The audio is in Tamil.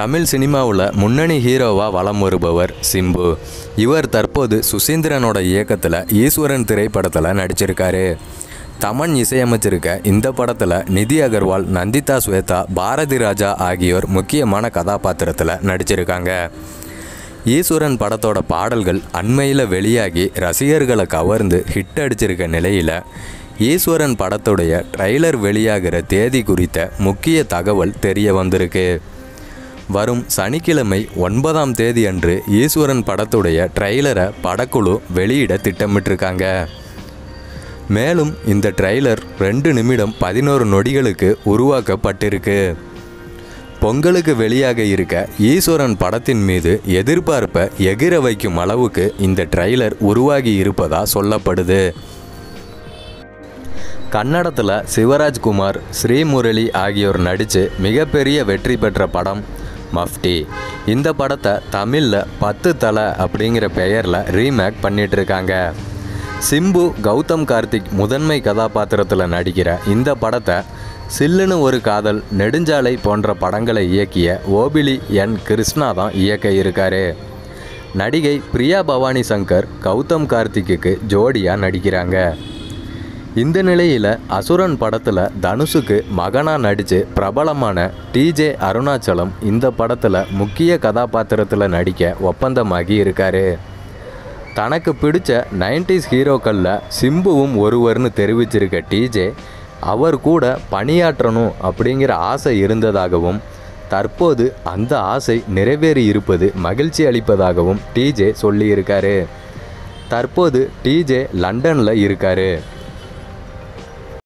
தமிழ் சினிமாவில் முன்னணி ஹீரோவாக வலம் வருபவர் சிம்பு. இவர் தற்போது சுசீந்திரனோட இயக்கத்தில் ஈஸ்வரன் திரைப்படத்தில் நடிச்சிருக்காரு. தமன் இசையமைச்சிருக்க இந்த படத்தில் நிதி அகர்வால் நந்திதா ஸ்வேதா பாரதி ராஜா ஆகியோர் முக்கியமான கதாபாத்திரத்தில் நடிச்சிருக்காங்க. ஈஸ்வரன் படத்தோட பாடல்கள் அண்மையில் வெளியாகி ரசிகர்களை கவர்ந்து ஹிட் அடிச்சிருக்க நிலையில் ஈஸ்வரன் படத்துடைய ட்ரைலர் வெளியாகிற தேதி குறித்த முக்கிய தகவல் தெரிய வந்திருக்கு. வரும் சனிக்கிழமை ஒன்பதாம் தேதி அன்று ஈஸ்வரன் படத்துடைய ட்ரைலரை படக்குழு வெளியிட திட்டமிட்டிருக்காங்க. மேலும் இந்த ட்ரெய்லர் ரெண்டு நிமிடம் பதினோரு நொடிகளுக்கு உருவாக்கப்பட்டிருக்கு. பொங்கலுக்கு வெளியாக இருக்க ஈஸ்வரன் படத்தின் மீது எதிர்பார்ப்பை எகிர வைக்கும் அளவுக்கு இந்த ட்ரைலர் உருவாகி இருப்பதா சொல்லப்படுது. கன்னடத்தில் சிவராஜ்குமார் ஸ்ரீமுரளி ஆகியோர் நடித்து மிகப்பெரிய வெற்றி பெற்ற படம் மஃப்டி. இந்த படத்தை தமிழில் பத்து தலை அப்படிங்கிற பெயரில் ரீமேக் பண்ணிகிட்ருக்காங்க இருக்காங்க சிம்பு கௌதம் கார்த்திக் முதன்மை கதாபாத்திரத்தில் நடிக்கிற இந்த படத்தை சில்லுன்னு ஒரு காதல் நெடுஞ்சாலை போன்ற படங்களை இயக்கிய ஓபிலி என் கிருஷ்ணா தான் இயக்க இருக்காரு. நடிகை பிரியா பவானி சங்கர் கௌதம் கார்த்திக்கு ஜோடியாக நடிக்கிறாங்க. இந்த நிலையில் அசுரன் படத்தில் தனுஷுக்கு மகனாக நடித்து பிரபலமான டிஜே அருணாச்சலம் இந்த படத்தில் முக்கிய கதாபாத்திரத்தில் நடிக்க ஒப்பந்தமாகி இருக்காரு. தனக்கு பிடிச்ச நைன்டிஸ் ஹீரோக்களில் சிம்புவும் ஒருவர்னு தெரிவிச்சிருக்க டிஜே அவர் கூட பணியாற்றணும் அப்படிங்கிற ஆசை இருந்ததாகவும் தற்போது அந்த ஆசை நிறைவேறி இருப்பது மகிழ்ச்சி அளிப்பதாகவும் டிஜே சொல்லியிருக்காரு. தற்போது டிஜே லண்டனில் இருக்காரு.